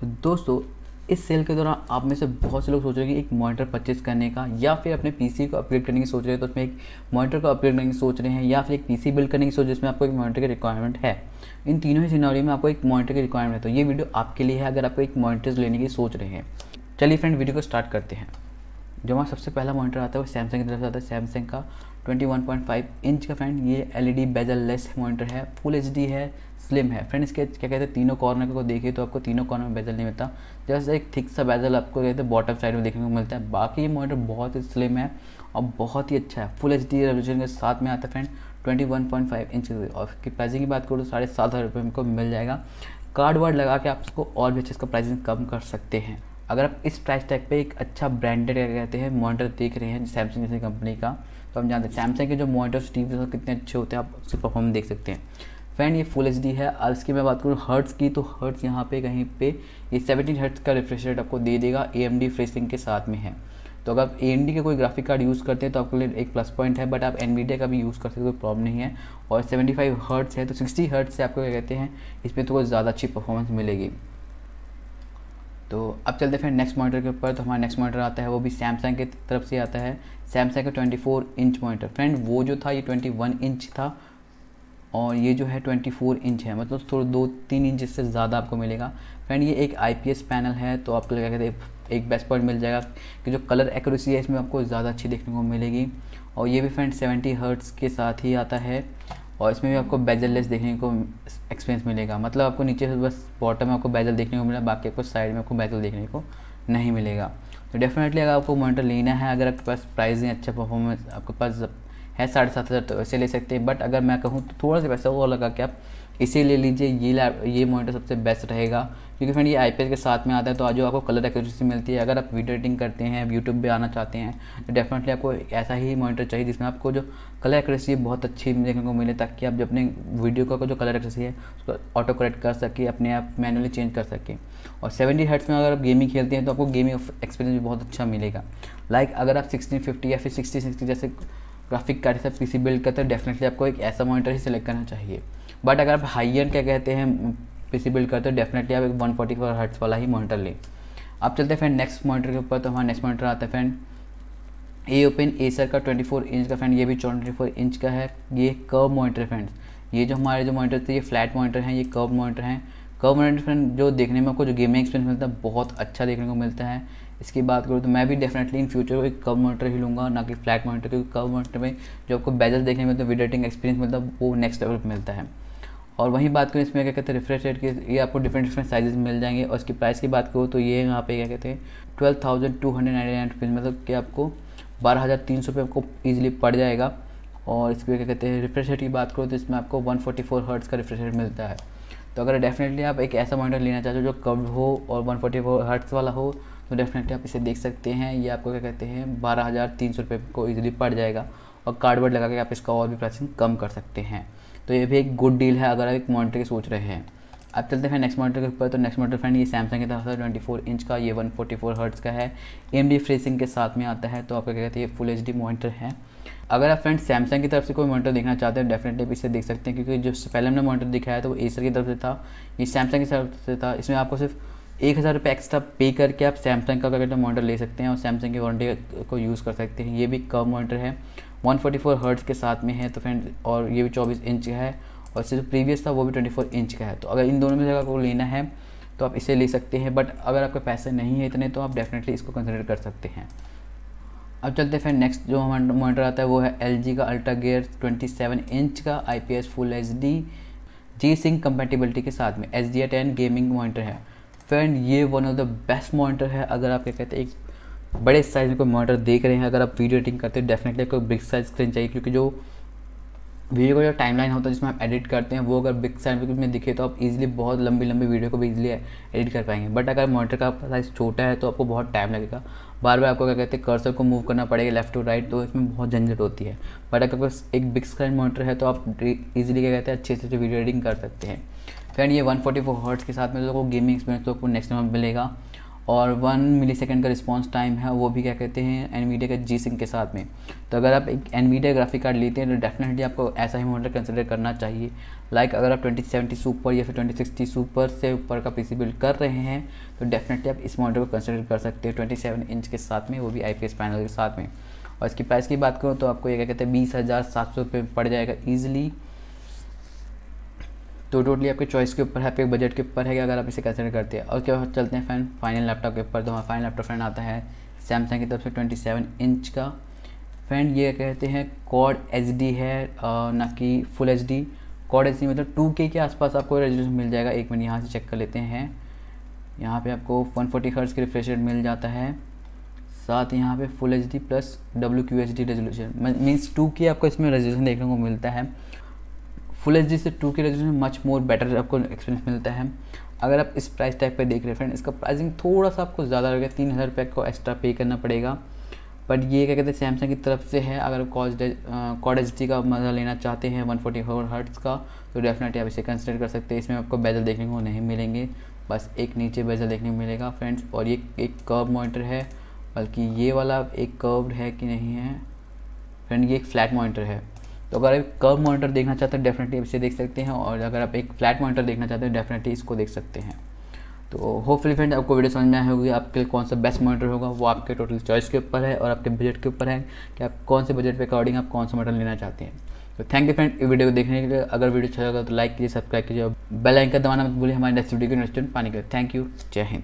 तो दोस्तों, इस सेल के दौरान आप में से बहुत से लोग सोच रहे हैं कि एक मॉनिटर परचेज करने का, या फिर अपने पीसी को अपग्रेड करने की सोच रहे हैं तो उसमें एक मॉनिटर को अपग्रेड करने की सोच रहे हैं, या फिर एक पीसी बिल्ड करने की सोच जिसमें आपको एक मॉनिटर की रिक्वायरमेंट है। इन तीनों ही सिनारी में आपको एक मॉनिटर की रिक्वायरमेंट है। तो ये वीडियो आपके लिए है, अगर आपको एक मॉनिटर्स लेने की सोच रहे हैं। चलिए फ्रेंड वीडियो को स्टार्ट करते हैं। जो हमारा सबसे पहला मॉनिटर आता है वो सैमसंग की तरफ़ से आता है। सैमसंग का 21.5 इंच का फ्रेंड ये एलईडी बेजल लेस मॉनिटर है फुल एचडी है स्लिम है। फ्रेंड इसके क्या कहते हैं, तीनों कॉर्नर को देखिए तो आपको तीनों कॉर्नर में बेजल नहीं मिलता। जैसे एक थिक सा बेजल आपको कहते हैं बॉटम साइड में देखने को मिलता है। बाकी ये मॉनिटर बहुत ही स्लिम है और बहुत ही अच्छा है। फुल एच डी रेवोल्यूशन के साथ में आता है friend twenty one point five inch और इसकी प्राइसिंग की बात करूँ तो साढ़े सात हज़ार रुपये को मिल जाएगा। कार्ड वार्ड लगा के आप इसको और भी अच्छे इसका प्राइसिंग कम कर सकते हैं। अगर आप इस प्राइस टैग पे एक अच्छा ब्रांडेड क्या कहते हैं मॉनिटर देख रहे हैं सैमसंग जैसी कंपनी का तो हम जानते हैं सैमसंग के जो मॉनिटर्स टीवी कितने अच्छे होते हैं, आप उसकी परफॉर्मेंस देख सकते हैं। फ्रेंड ये फुल एच है। और इसकी मैं बात करूँ हर्ट्स की तो हर्ट्स यहाँ पे, कहीं पे, ये सेवनटीन हर्ट्स का रिफ्रेश रेट आपको दे देगा ए एम डी फ्रेसिंग के साथ में है। तो अगर आप ए का कोई ग्राफिक कार्ड यूज़ करते हैं तो आपके लिए एक प्लस पॉइंट है बट आप एन का भी यूज़ करते कोई प्रॉब्लम नहीं है। और सेवेंटी फाइव हर्ट्स है तो सिक्सटी हर्ट्स से आपको क्या कहते हैं, इसमें तो ज़्यादा अच्छी परफॉर्मेंस मिलेगी। अब चलते फिर नेक्स्ट मॉनिटर के ऊपर तो हमारा नेक्स्ट मॉनिटर आता है, वो भी सैमसंग की तरफ़ से आता है। सैमसंग का 24 इंच मॉनिटर फ्रेंड वो जो था, ये 21 इंच था और ये जो है 24 इंच है। मतलब थोड़ा दो तीन इंच से ज़्यादा आपको मिलेगा। फ्रेंड ये एक आईपीएस पैनल है तो आपको क्या कहते एक बेस्ट पॉइंट मिल जाएगा कि जो कलर एक्यूरेसी है, इसमें आपको ज़्यादा अच्छी देखने को मिलेगी। और ये भी फ्रेंड सेवेंटी हर्ट्स के साथ ही आता है। और इसमें भी आपको बेजल लेस देखने को एक्सपीरियंस मिलेगा। मतलब आपको नीचे से बस बॉटम में आपको बेजल देखने को मिला, बाकी आपको साइड में आपको बेजल देखने को नहीं मिलेगा। तो डेफिनेटली अगर आपको मोनिटर लेना है, अगर आपके पास प्राइसिंग अच्छा परफॉर्मेंस आपके पास है साढ़े सात हज़ार तो वैसे ले सकते हैं। बट अगर मैं कहूँ तो थोड़ा सा पैसा और लगा कि आप इसे ले लीजिए, ये ये मॉनिटर सबसे बेस्ट रहेगा। क्योंकि फ्रेंड ये आईपीएस के साथ में आता है तो आज आपको कलर एक्यूरेसी मिलती है, अगर आप वीडियो एडिटिंग करते हैं यूट्यूब पे आना चाहते हैं तो डेफिनेटली आपको ऐसा ही मॉनिटर चाहिए जिसमें आपको जो कलर एक्यूरेसी बहुत अच्छी देखने को मिले, ताकि आप जो अपने वीडियो का जो कलर एक्यूरेसी है, उसको ऑटो करेक्ट कर सके, अपने आप मैनुअली चेंज कर सके। और सेवेंटी हर्ट्स में अगर आप गेमिंग खेलते हैं तो आपको गेमिंग एक्सपीरियंस भी बहुत अच्छा मिलेगा। लाइक अगर आप सिक्सटीन फिफ्टी या फिर सिक्सटी सिक्सटी जैसे ग्राफिक कार्ड से पीसी बिल्ड करते हैं डेफिनेटली आपको एक ऐसा मॉनिटर ही सिलेक्ट करना चाहिए। बट अगर आप हाई एंड क्या कहते हैं पीसी बिल्ड करते हो डेफिनेटली आप एक वन फोर्टी फोर हर्ट्स वाला ही मॉनिटर लें। अब चलते हैं फ्रेंड नेक्स्ट मॉनिटर के ऊपर तो हमारा नेक्स्ट मॉनिटर आता है फ्रेंड ए ओपन एसर का 24 इंच का फ्रेंड ये भी 24 इंच का है। ये कर्व मॉनिटर फ्रेंड्स ये जो हमारे जो मॉनिटर थे, ये फ्लैट मॉनिटर हैं, ये कर्व मॉनिटर हैं। कर्व मॉनिटर फ्रेंड जो देखने में आपको, जो गेमिंग एक्सपीरियंस मिलता है, बहुत अच्छा देखने को मिलता है। इसकी बात करूँ तो मैं भी डेफिनेटली इन फ्यूचर एक कव मोटर ही लूँगा, ना कि फ्लैट मोटर क्योंकि कव मोटर में जो आपको बेजल देखने में तो वीडियो एक्सपीरियंस मिलता है, वो नेक्स्ट लेवल पर मिलता है। और वहीं बात करें इसमें क्या कहते हैं रिफ्रेश रेट की, ये आपको डिफरेंट डिफरेंट साइजेस मिल जाएँगे। और इसकी प्राइस की बात करूँ तो ये यहाँ पे क्या कहते हैं twelve thousand two hundred ninety nine rupees मतलब कि आपको बारह हज़ार तीन सौ रुपये आपको ईजिली पड़ जाएगा। और इसमें क्या कहते हैं रिफ्रेश रेट की बात करूँ तो इसमें आपको वन फोर्टी फोर हर्ट्स का रिफ्रेश रेट मिलता है। तो अगर डेफिनेटली आप एक ऐसा मॉनिटर लेना चाहते हो जो कब हो और वन फोर्टी फोर हर्ट्स वाला हो तो डेफिनेटली आप इसे देख सकते हैं। ये आपको क्या कहते हैं, बारह हज़ार तीन सौ रुपये को ईजिली पड़ जाएगा। और कार्डबोर्ड लगा के आप इसका और भी प्राइसिंग कम कर सकते हैं। तो ये भी एक गुड डील है अगर आप एक मॉनिटर की सोच रहे हैं। अब चलते हैं नेक्स्ट मॉनिटर के ऊपर। तो नेक्स्ट मॉनिटर फ्रेंड ये सैमसंग की तरफ़ ट्वेंटी फोर इंच का, ये वन फोर्टी फोर हर्ट्स का है। एम डी फ्रेसिंग के साथ में आता है तो आपका क्या कहते हैं, ये फुल एच डी मॉनिटर है। अगर आप फ्रेंड सैमसंग की तरफ़ से कोई मॉनिटर देखना चाहते हैं डेफिनेटली इसे देख सकते हैं, क्योंकि जो पहले हमने मॉनिटर दिखाया था, वो एसर की तरफ़ से था, ये सैमसंग की तरफ़ से था। इसमें आपको सिर्फ़ एक हज़ार रुपये एक्स्ट्रा पे करके आप सैमसंग का क्या मॉडल ले सकते हैं और सैमसंग की वारंटी को यूज़ कर सकते हैं। ये भी कम मॉनिटर है। 144 हर्ट्स के साथ में है तो फ्रेंड और ये भी 24 इंच का है, और इससे जो प्रीवियस था, वो भी 24 इंच का है। तो अगर इन दोनों में जगह को लेना है तो आप इसे ले सकते हैं, बट अगर आपके पैसे नहीं है इतने तो आप डेफिनेटली इसको कंसिडर कर सकते हैं। अब चलते हैं फ्रेंड नेक्स्ट जो हमारा मॉनिटर आता है, वो है LG का अल्ट्रा गेयर 27 इंच का I P S full H D G sync compatibility के साथ में। H D ten gaming monitor है। फ्रेंड ये one of the best monitor है, अगर आप क्या कहते हैं, एक बड़े साइज़ कोई मॉनिटर देख रहे हैं। अगर आप वीडियो एडिटिंग करते हैं डेफिनेटली कोई बिग साइज़ स्क्रीन चाहिए, क्योंकि जो वीडियो का जो टाइमलाइन होता है, जिसमें आप एडिट करते हैं, वो अगर बिग साइज़ में दिखे तो आप इजीली बहुत लंबी लंबी वीडियो को भी इजीली एडिट कर पाएँगे। बट अगर मॉनिटर का साइज़ छोटा है तो आपको बहुत टाइम लगेगा। बार बार आपको क्या कहते हैं कर्सर को मूव करना पड़ेगा लेफ़्ट टू राइट तो इसमें बहुत झंझट होती है। बट अगर एक बिग स्क्रीन मॉनिटर है तो आप इजीली क्या कहते हैं, अच्छे से वीडियो एडिटिंग कर सकते हैं। फ्रेंड ये 144 फोर हर्ट्स के साथ में लोगों को गेमिंग एक्सपीरियंस तो आपको नेक्स्ट मंथ मिलेगा। और वन मिली सेकेंड का रिस्पॉन्स टाइम है, वो भी क्या कहते हैं एनवीडिया के जी सिंह के साथ में। तो अगर आप एक एनवीडिया ग्राफिक कार्ड लेते हैं तो डेफिनेटली आपको ऐसा ही मॉडल कंसिडर करना चाहिए। लाइक like अगर आप 2070 सुपर या फिर 2060 सुपर से ऊपर का पीसी बिल्ड कर रहे हैं तो डेफिनेटली आप इस मॉडल को कंसिडर कर सकते हैं 27 इंच के साथ में, वो भी IPS पैनल के साथ में। और इसकी प्राइस की बात करूँ तो आपको ये क्या कहते हैं, बीस हज़ार सात सौ रुपये पड़ जाएगा ईजिली तो टोटली आपके चॉइस के ऊपर है, आपके बजट के ऊपर है कि अगर आप इसे कंसिडर करते हैं। और क्या चलते हैं फ़ैन फाइनल लैपटॉप के ऊपर। तो हमारा फाइनल लैपटॉप फ़ैन आता है सैमसंग की तरफ़ से ट्वेंटी सेवन इंच का। फ़ैन ये कहते हैं कॉड एच डी है ना कि full H D quad H D मतलब टू के के आसपास आपको रेजोल्यूशन मिल जाएगा। एक मिनट यहाँ से चेक कर लेते हैं। यहाँ पे आपको वन फोर्टी हर्ट्स की रिफ्रेश रेट मिल जाता है। साथ यहाँ पे full H D plus W Q H D resolution means two K आपको इसमें रेजोल्यूशन देखने को मिलता है। फुल एचडी से two K resolution much more better आपको एक्सपीरियंस मिलता है। अगर आप इस प्राइस टैग पे देख रहे हैं फ्रेंड इसका प्राइसिंग थोड़ा सा आपको ज़्यादा लगेगा, तीन हज़ार रुपये को एक्स्ट्रा पे करना पड़ेगा। बट ये क्या कहते हैं सैमसंग की तरफ़ से है, अगर कॉज कॉड एच का मज़ा लेना चाहते हैं वन फोर्टी फोर हर्ट्स का तो डेफिनेटली आप इसे कंसिडर कर सकते हैं। इसमें आपको बेजल देखने को नहीं मिलेंगे, बस एक नीचे बेजल देखने को मिलेगा फ्रेंड्स और ये एक कर्व मॉनिटर है, बल्कि ये वाला एक कर्व्ड है कि नहीं है फ्रेंड ये एक फ्लैट मॉनिटर है। तो अगर आप कर्व मॉनिटर देखना चाहते हैं डेफिनेटली इसे देख सकते हैं और अगर आप एक फ्लैट मॉनिटर देखना चाहते हैं डेफिनेटली इसको देख सकते हैं। तो होपफुली फ्रेंड आपको वीडियो समझ में आया होगी आपके लिए कौन सा बेस्ट मॉनिटर होगा। वो आपके टोटल चॉइस के ऊपर है और आपके बजट के ऊपर है कि आप कौन से बजट पे अकॉर्डिंग आप कौन सा मॉडल लेना चाहते हैं। तो थैंक यू फ्रेंड वीडियो को देखने के लिए। अगर वीडियो अच्छा लगा तो लाइक कीजिए सब्सक्राइब कीजिए बेल आइकन दबाना मत भूलिए। हमारे नेक्स्ट वीडियो के नेक्स्ट पाने के लिए थैंक यू जय हिंद।